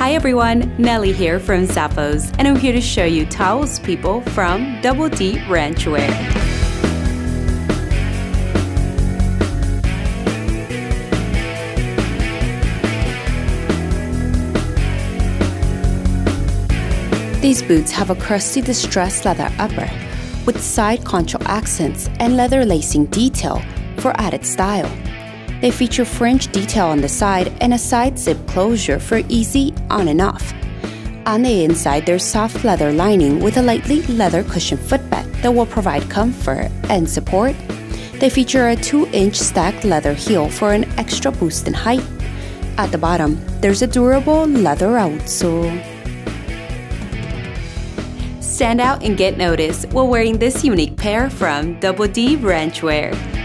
Hi everyone, Nelly here from Zappos, and I'm here to show you Taos People from Double D Ranchwear. These boots have a crusty distressed leather upper with side contour accents and leather lacing detail for added style. They feature fringe detail on the side and a side zip closure for easy on and off. On the inside, there's soft leather lining with a lightly leather cushion footbed that will provide comfort and support. They feature a 2 inch stacked leather heel for an extra boost in height. At the bottom, there's a durable leather outsole. Stand out and get noticed while wearing this unique pair from Double D Ranchwear.